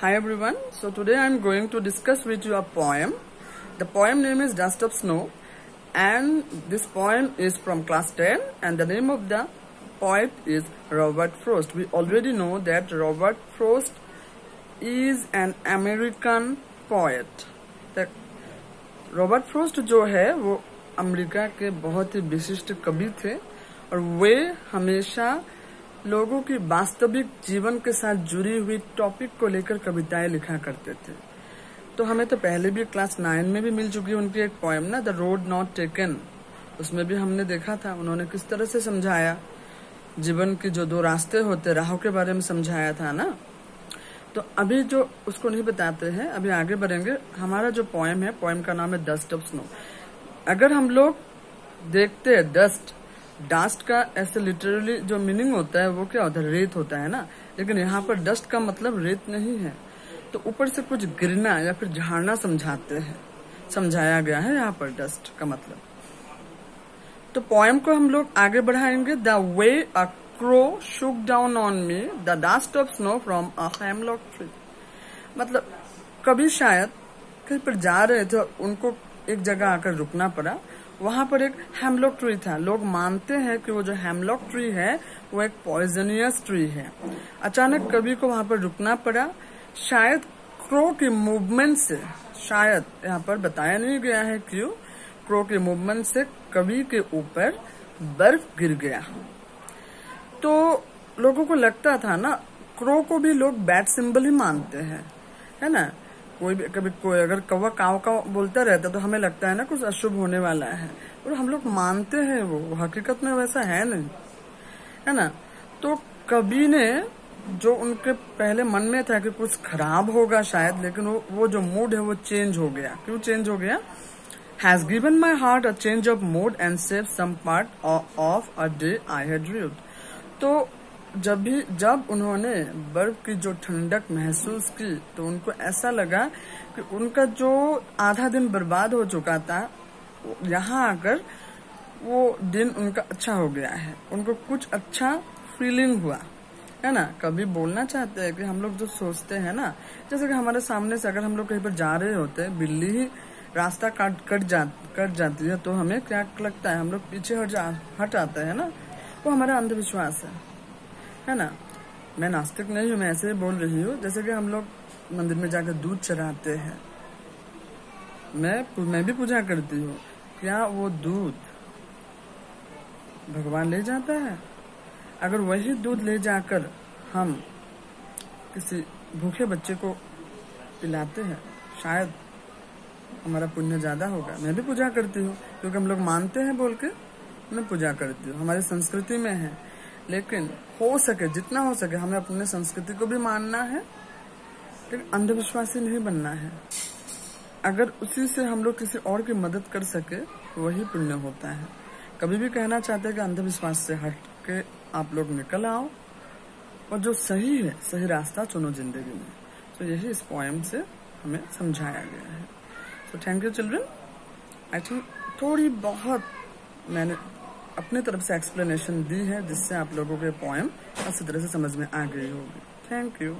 Hi everyone. So today I am going to discuss with you a poem. The poem name is Dust of Snow and this poem is from class 10 and the name of the poet is Robert Frost. We already know that Robert Frost is an American poet. The Robert Frost जो है वो America के बहुत ही विशिष्ट कवि थे और वे हमेशा लोगों की वास्तविक जीवन के साथ जुड़ी हुई टॉपिक को लेकर कविताएँ लिखा करते थे। तो हमें तो पहले भी क्लास नाइन में भी मिल चुकी उनकी एक पोएम ना द रोड नॉट टेकन उसमें भी हमने देखा था, उन्होंने किस तरह से समझाया। जीवन के जो दो रास्ते होते, राहों के बारे में समझाया था ना। तो अभी जो उसको नहीं बताते हैं, अभी आगे बढ़ेंगे। हमारा जो पोएम है पोएम का नाम है डस्ट ऑफ़ स्नो अगर हम लोग देखते हैं डस्ट डस्ट का ऐसे लिटरली जो मीनिंग होता है, वो क्या होता है? रेत होता है ना? लेकिन यहाँ पर डस्ट का मतलब रेत नहीं है। तो ऊपर से कुछ गिरना या फिर झाड़ना समझाते हैं। समझाया गया है यहाँ पर डस्ट का मतलब। तो पोएम को हम लोग आगे बढ़ाएँगे। The way a crow shook down on me the dust of snow from a hemlock tree मतलब कभी शायद कहीं पर जा रहे थे उनको एक जगह आकर रुकना पड़ा। वहाँ पर एक हेमलॉक ट्री था। लोग मानते हैं कि वो जो हेमलॉक ट्री है, वो एक पॉइजनियस ट्री है। अचानक कवि को वहाँ पर रुकना पड़ा। शायद क्रो के मूवमेंट से, शायद यहाँ पर बताया नहीं गया है क्यों क्रो के मूवमेंट से कवि के ऊपर बर्फ़ गिर गया। तो लोगों को लगता था ना क्रो को भी लोग बैड सिंबल ही मानते हैं। है ना? कोई भी, कभी कोई अगर कौवा, काव काव बोलता रहता तो हमें लगता है ना कुछ अशुभ होने वाला है। और हम लोग मानते हैं वो हकीकत में वैसा है नहीं। है ना? तो कभी ने जो उनके पहले मन में था कि कुछ खराब होगा शायद, लेकिन वो वो जो मूड है वो चेंज हो गया। क्यों चेंज हो गया? Has given my heart a change of mood and save some part of a day I had तो जब भी, जब उन्होंने बर्फ़ की जो ठंडक महसूस की तो उनको ऐसा लगा कि उनका जो आधा दिन बर्बाद हो चुका था यहाँ आकर वो दिन उनका अच्छा हो गया है। उनको कुछ अच्छा फीलिंग हुआ, है ना? कभी बोलना चाहते हैं कि हम लोग जो सोचते हैं ना, जैसे कि हमारे सामने से अगर हम लोग कहीं पर जा रहे होते हैं, बिल्ली ही रास्ता काट, कट जा, कट जाती है तो हमें क्या लगता है, हम लोग पीछे हट जा, हट आते हैं ना? वो हमारा अंधविश्वास है। है ना? मैं नास्तिक नहीं हूँ मैं ऐसे ही बोल रही हूँ, जैसे कि हम लोग मंदिर में जाकर दूध चढ़ाते हैं। मैं मैं भी पूजा करती हूँ। क्या वो दूध भगवान ले जाता है? अगर वही दूध ले जाकर हम किसी भूखे बच्चे को पिलाते हैं, शायद हमारा पुण्य ज़्यादा होगा। मैं भी पूजा करती हूँ, क्योंकि हम लोग मानते हैं बोल के मैं पूजा करती हूँ। हमारी संस्कृति में है। लेकिन हो सके, जितना हो सके, हमें अपने संस्कृति को भी मानना है, लेकिन अंधविश्वासी नहीं बनना है। अगर उसी से हम लोग किसी और की मदद कर सके वही पुण्य होता है। कभी भी कहना चाहते हैं कि अंधविश्वास से हट के आप लोग निकल आओ, और जो सही है, सही रास्ता चुनो ज़िंदगी में। तो यही इस पोएम से हमें समझाया गया है। तो thank you children I think थोड़ी बहुत मैंने अपनी तरफ़ से एक्सप्लेनेशन दी है, जिससे आप लोगों के पोएम अच्छी तरह से समझ में आ गई होगी। Thank you